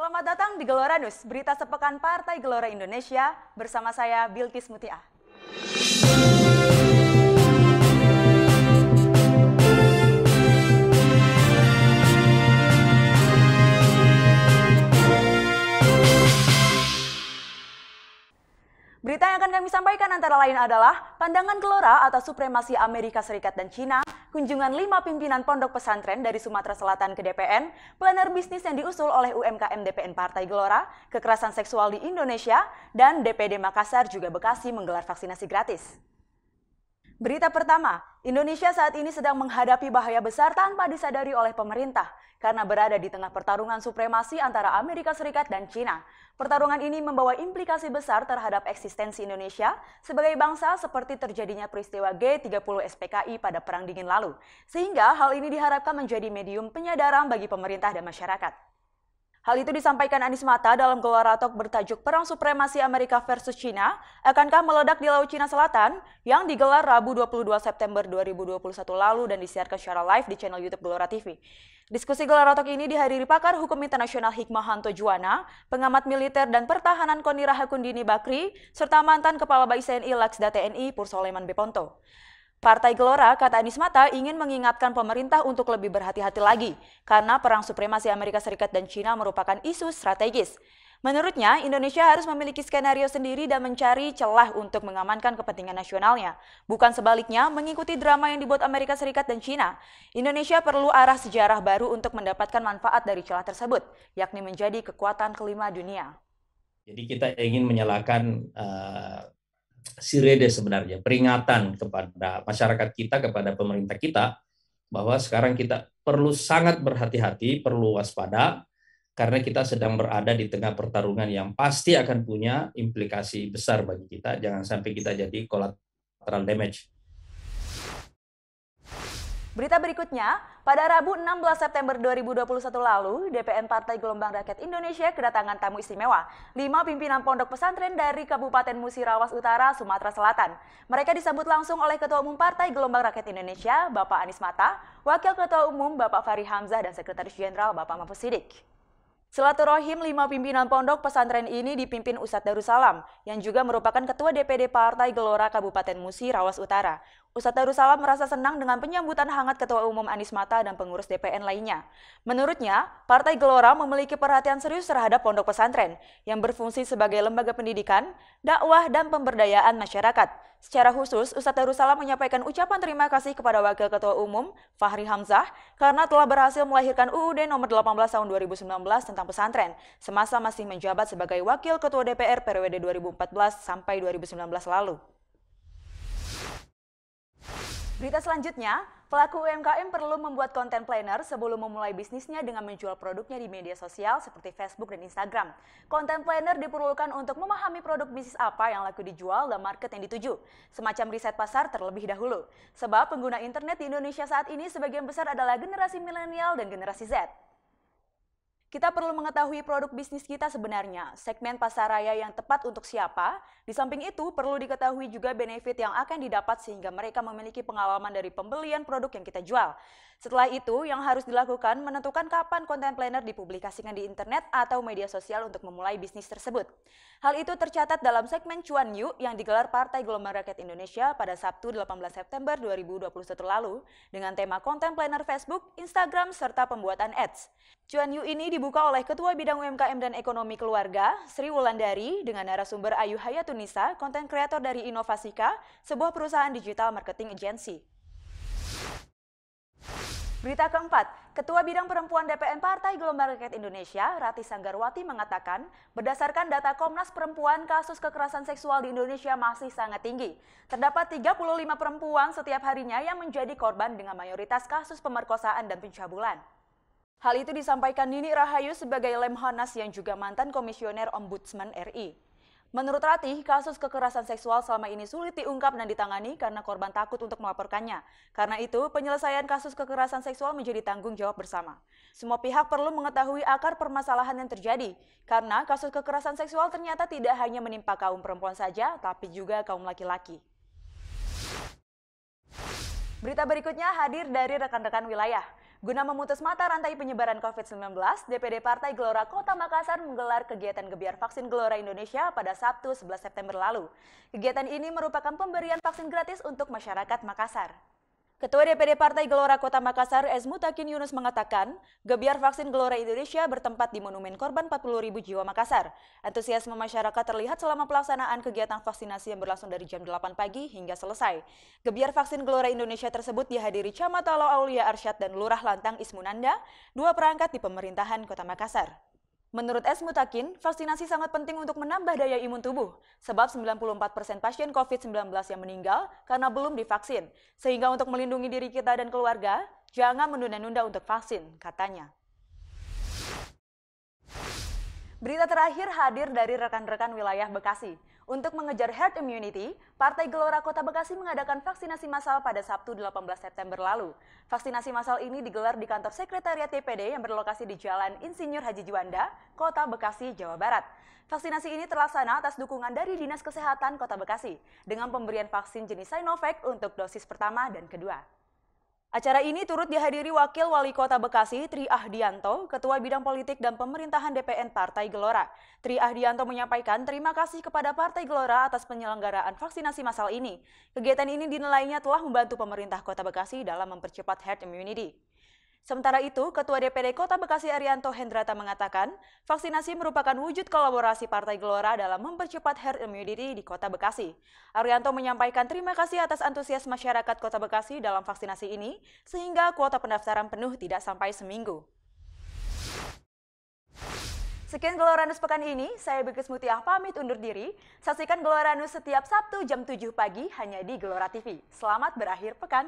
Selamat datang di Gelora News, berita sepekan Partai Gelora Indonesia bersama saya Bilkis Mutia. Berita yang akan kami sampaikan antara lain adalah pandangan Gelora atas supremasi Amerika Serikat dan Cina, kunjungan lima pimpinan pondok pesantren dari Sumatera Selatan ke DPN, planner bisnis yang diusul oleh UMKM DPN Partai Gelora, kekerasan seksual di Indonesia, dan DPD Makassar juga Bekasi menggelar vaksinasi gratis. Berita pertama, Indonesia saat ini sedang menghadapi bahaya besar tanpa disadari oleh pemerintah karena berada di tengah pertarungan supremasi antara Amerika Serikat dan Cina. Pertarungan ini membawa implikasi besar terhadap eksistensi Indonesia sebagai bangsa seperti terjadinya peristiwa G30 SPKI pada Perang Dingin lalu. Sehingga hal ini diharapkan menjadi medium penyadaran bagi pemerintah dan masyarakat. Hal itu disampaikan Anies Mata dalam Gelaratok bertajuk Perang Supremasi Amerika versus China akankah meledak di Laut Cina Selatan yang digelar Rabu 22 September 2021 lalu dan disiarkan secara live di channel YouTube Gelora TV. Diskusi Gelaratok ini dihadiri pakar hukum internasional Hikmahanto Juwana, pengamat militer dan pertahanan Koni Rahakundini Bakri, serta mantan Kepala Bais TNI Laksda TNI Pursoleman Beponto. Partai Gelora, kata Anies Mata, ingin mengingatkan pemerintah untuk lebih berhati-hati lagi karena perang supremasi Amerika Serikat dan China merupakan isu strategis. Menurutnya, Indonesia harus memiliki skenario sendiri dan mencari celah untuk mengamankan kepentingan nasionalnya. Bukan sebaliknya, mengikuti drama yang dibuat Amerika Serikat dan China. Indonesia perlu arah sejarah baru untuk mendapatkan manfaat dari celah tersebut, yakni menjadi kekuatan kelima dunia. Jadi kita ingin menyalakan uh, sirede sebenarnya, peringatan kepada masyarakat kita, kepada pemerintah kita, bahwa sekarang kita perlu sangat berhati-hati, perlu waspada, karena kita sedang berada di tengah pertarungan yang pasti akan punya implikasi besar bagi kita. Jangan sampai kita jadi collateral damage. Berita berikutnya, pada Rabu 16 September 2021 lalu, DPN Partai Gelombang Rakyat Indonesia kedatangan tamu istimewa, lima pimpinan pondok pesantren dari Kabupaten Musirawas Utara, Sumatera Selatan. Mereka disambut langsung oleh Ketua Umum Partai Gelombang Rakyat Indonesia, Bapak Anies Mata, Wakil Ketua Umum Bapak Fahri Hamzah, dan Sekretaris Jenderal Bapak Mahfud Sidik. Silaturahim lima pimpinan pondok pesantren ini dipimpin Ustadz Darussalam, yang juga merupakan Ketua DPD Partai Gelora Kabupaten Musi, Rawas Utara. Ustadz Darussalam merasa senang dengan penyambutan hangat Ketua Umum Anies Mata dan pengurus DPN lainnya. Menurutnya, Partai Gelora memiliki perhatian serius terhadap pondok pesantren yang berfungsi sebagai lembaga pendidikan, dakwah, dan pemberdayaan masyarakat. Secara khusus, Ustadz Darussalam menyampaikan ucapan terima kasih kepada Wakil Ketua Umum Fahri Hamzah karena telah berhasil melahirkan UUD nomor 18 tahun 2019 tentang pesantren semasa masih menjabat sebagai Wakil Ketua DPR periode 2014 sampai 2019 lalu. Berita selanjutnya, pelaku UMKM perlu membuat konten planner sebelum memulai bisnisnya dengan menjual produknya di media sosial seperti Facebook dan Instagram. Konten planner diperlukan untuk memahami produk bisnis apa yang laku dijual dan market yang dituju, semacam riset pasar terlebih dahulu. Sebab pengguna internet di Indonesia saat ini sebagian besar adalah generasi milenial dan generasi Z. Kita perlu mengetahui produk bisnis kita sebenarnya, segmen pasar raya yang tepat untuk siapa. Di samping itu, perlu diketahui juga benefit yang akan didapat sehingga mereka memiliki pengalaman dari pembelian produk yang kita jual. Setelah itu, yang harus dilakukan menentukan kapan konten planner dipublikasikan di internet atau media sosial untuk memulai bisnis tersebut. Hal itu tercatat dalam segmen Cuan Yu yang digelar Partai Gelombang Rakyat Indonesia pada Sabtu 18 September 2021 lalu dengan tema konten planner Facebook, Instagram, serta pembuatan ads. Cuan Yu ini dibuka oleh Ketua Bidang UMKM dan Ekonomi Keluarga, Sri Wulandari, dengan narasumber Ayu Hayatunisa, konten kreator dari Inovasika, sebuah perusahaan digital marketing agency. Berita keempat, Ketua Bidang Perempuan DPN Partai Gelombang Rakyat Indonesia, Rati Sanggarwati mengatakan, berdasarkan data Komnas Perempuan, kasus kekerasan seksual di Indonesia masih sangat tinggi. Terdapat 35 perempuan setiap harinya yang menjadi korban dengan mayoritas kasus pemerkosaan dan pencabulan. Hal itu disampaikan Nini Rahayu sebagai Lemhanas yang juga mantan komisioner Ombudsman RI. Menurut Ratih, kasus kekerasan seksual selama ini sulit diungkap dan ditangani karena korban takut untuk melaporkannya. Karena itu, penyelesaian kasus kekerasan seksual menjadi tanggung jawab bersama. Semua pihak perlu mengetahui akar permasalahan yang terjadi, karena kasus kekerasan seksual ternyata tidak hanya menimpa kaum perempuan saja, tapi juga kaum laki-laki. Berita berikutnya hadir dari rekan-rekan wilayah. Guna memutus mata rantai penyebaran COVID-19, DPD Partai Gelora Kota Makassar menggelar kegiatan gebiar vaksin Gelora Indonesia pada Sabtu 11 September lalu. Kegiatan ini merupakan pemberian vaksin gratis untuk masyarakat Makassar. Ketua DPD Partai Gelora Kota Makassar, S. Mutakin Yunus mengatakan, gebiar vaksin Gelora Indonesia bertempat di Monumen Korban 40.000 Jiwa Makassar. Antusiasme masyarakat terlihat selama pelaksanaan kegiatan vaksinasi yang berlangsung dari jam 8 pagi hingga selesai. Gebiar vaksin Gelora Indonesia tersebut dihadiri Camat Alo Aulia Arsyad dan Lurah Lantang Ismunanda, dua perangkat di pemerintahan Kota Makassar. Menurut S. Mutakin, vaksinasi sangat penting untuk menambah daya imun tubuh, sebab 94% pasien COVID-19 yang meninggal karena belum divaksin. Sehingga untuk melindungi diri kita dan keluarga, jangan menunda-nunda untuk vaksin, katanya. Berita terakhir hadir dari rekan-rekan wilayah Bekasi. Untuk mengejar herd immunity, Partai Gelora Kota Bekasi mengadakan vaksinasi massal pada Sabtu 18 September lalu. Vaksinasi massal ini digelar di kantor sekretariat TPD yang berlokasi di Jalan Insinyur Haji Juanda, Kota Bekasi, Jawa Barat. Vaksinasi ini terlaksana atas dukungan dari Dinas Kesehatan Kota Bekasi dengan pemberian vaksin jenis Sinovac untuk dosis pertama dan kedua. Acara ini turut dihadiri Wakil Wali Kota Bekasi, Tri Ahdianto, Ketua Bidang Politik dan Pemerintahan DPN Partai Gelora. Tri Ahdianto menyampaikan terima kasih kepada Partai Gelora atas penyelenggaraan vaksinasi massal ini. Kegiatan ini dinilainya telah membantu pemerintah Kota Bekasi dalam mempercepat herd immunity. Sementara itu, Ketua DPD Kota Bekasi Arianto Hendrata mengatakan, vaksinasi merupakan wujud kolaborasi Partai Gelora dalam mempercepat herd immunity di Kota Bekasi. Arianto menyampaikan terima kasih atas antusias masyarakat Kota Bekasi dalam vaksinasi ini, sehingga kuota pendaftaran penuh tidak sampai seminggu. Sekian Geloranus pekan ini, saya Beges Mutiah pamit undur diri. Saksikan Geloranus setiap Sabtu jam 7 pagi hanya di Gelora TV. Selamat berakhir pekan.